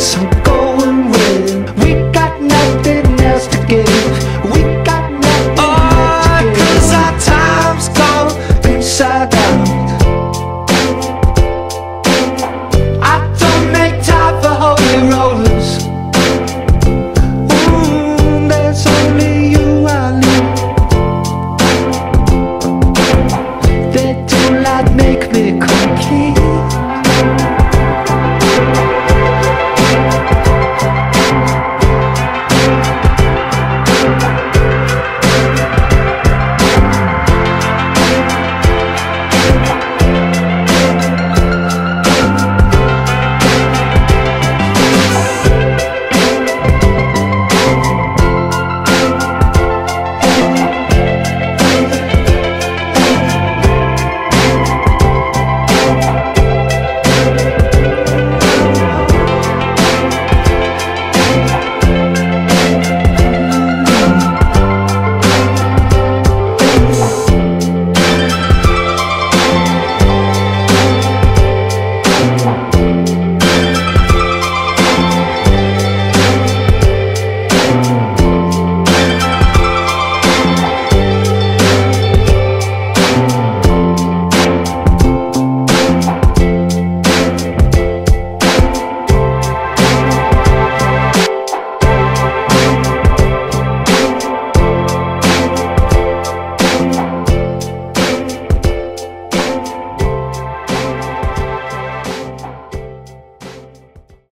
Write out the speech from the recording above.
So